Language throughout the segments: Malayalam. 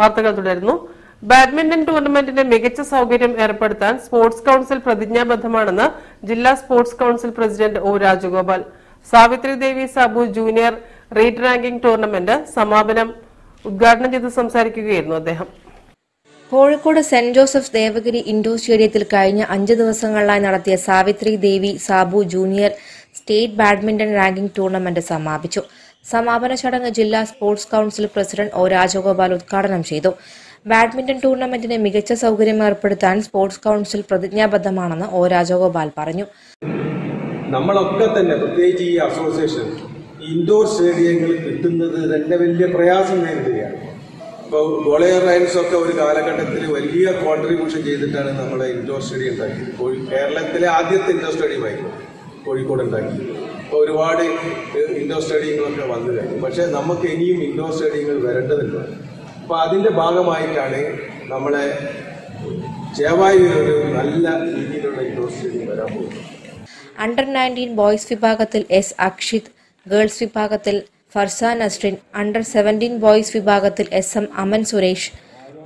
വാർത്തകൾ തുടരുന്നു. ബാഡ്മിന്റൺ ടൂർണമെന്റിന് മികച്ച സൌകര്യം ഏർപ്പെടുത്താൻ സ്പോർട്സ് കൌൺസിൽ പ്രതിജ്ഞാബദ്ധമാണെന്ന് ജില്ലാ sports council president O Rajagopal. Savithri Devi Sabu junior read ranking tournament സമാപനം ഉദ്ഘാടനം ചെയ്ത് സംസാരിക്കുകയായിരുന്നു അദ്ദേഹം. Kozhikode saint Joseph Devagiri indoor സ്റ്റേഡിയത്തിൽ കഴിഞ്ഞ അഞ്ച് ദിവസങ്ങളിലായി നടത്തിയ Savithri Devi Sabu junior state badminton ranking tournament സമാപിച്ചു. സമാപന ചടങ്ങ് ജില്ലാ sports council president O Rajagopal ഉദ്ഘാടനം ചെയ്തു. ബാഡ്മിന്റൺ ടൂർണമെന്റിന് മികച്ച സൗകര്യം ഏർപ്പെടുത്താൻ സ്പോർട്സ് കൌൺസിൽ പ്രതിജ്ഞാബദ്ധമാണെന്ന് ഒ രാജഗോപാൽ പറഞ്ഞു. നമ്മളൊക്കെ തന്നെ പ്രത്യേകിച്ച് ഈ അസോസിയേഷൻ ഇൻഡോർ സ്റ്റേഡിയങ്ങൾ കിട്ടുന്നത് തന്നെ വലിയ പ്രയാസം നേരിടുകയാണ്. ഇപ്പോൾ ഗോളയർ റയൻസ് ഒക്കെ ഒരു കാലഘട്ടത്തിൽ വലിയ കോൺട്രിബ്യൂഷൻ ചെയ്തിട്ടാണ് നമ്മളെ ഇൻഡോർ സ്റ്റേഡിയം ഉണ്ടാക്കിയത്. കോഴി കേരളത്തിലെ ആദ്യത്തെ ഇൻഡോർ സ്റ്റേഡിയമായിരുന്നു കോഴിക്കോട് ഉണ്ടാക്കിയത്. ഒരുപാട് ഇൻഡോർ സ്റ്റേഡിയങ്ങളൊക്കെ വന്നു കഴിഞ്ഞു. പക്ഷേ നമുക്ക് ഇനിയും ഇൻഡോർ സ്റ്റേഡിയങ്ങൾ വരേണ്ടതുണ്ട് അപ്പോൾ അതിന്റെ ഭാഗമായിട്ടാണ് നമ്മളെ ചേവായൂർ ഒരു നല്ല രീതിയിലുള്ള ഇൻഡോർ സ്റ്റേഡിയം വരാൻ പോകുന്നത്. അണ്ടർ നയന്റീൻ ബോയ്സ് വിഭാഗത്തിൽ എസ് അക്ഷിത് ഗേൾസ് വിഭാഗത്തിൽ Farzan Nasrin under seventeen boys വിഭാഗത്തിൽ S M Aman Suresh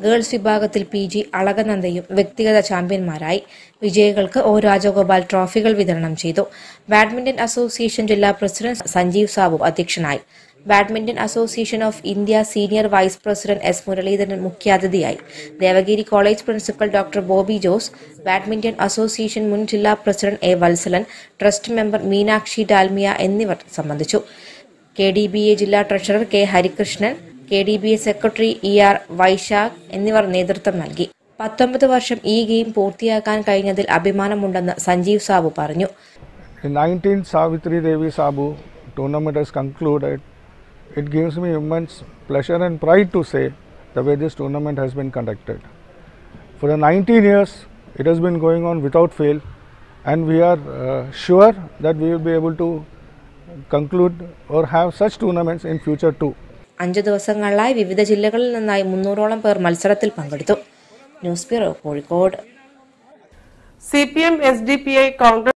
girls വിഭാഗത്തിൽ പി ജി അളകനന്ദയും വ്യക്തിഗത ചാമ്പ്യന്മാരായി. വിജയികൾക്ക് ഒ രാജഗോപാൽ ട്രോഫികൾ വിതരണം ചെയ്തു. ബാഡ്മിന്റൺ അസോസിയേഷൻ ജില്ലാ പ്രസിഡന്റ് സഞ്ജീവ് സാബു അധ്യക്ഷനായി. Badminton association of India senior vice president S Muralidharan മുഖ്യാതിഥിയായി. Devagiri college principal doctor Bobby Jose badminton association മുൻ ജില്ലാ president A Valsalan trust member Meenakshi Dalmia എന്നിവർ സംബന്ധിച്ചു. കെ ഡി ബി എ ജില്ലാ treasurer K Harikrishnan K D B secretary E R Vaishakh എന്നിവർ നേതൃത്വം നൽകി. പത്തൊമ്പത് വർഷം ഈ ഗെയിം പൂർത്തിയാക്കാൻ കഴിഞ്ഞതിൽ അഭിമാനമുണ്ടെന്ന് സഞ്ജീവ് സാബു പറഞ്ഞു. Nineteen Savithri Devi Sabu tournament concluded it gives me immense pleasure and pride to say the way this tournament has been conducted for the nineteen years it has going on without fail and we are sure that will be able to conclude or have such tournaments in future too അഞ്ചു ദിവസങ്ങളിലായി വിവിധ ജില്ലകളിൽ നിന്നായി മുന്നൂറോളം പേർ മത്സരത്തിൽ പങ്കെടുത്തു. News bureau Kozhikode. C P M S D P I Congress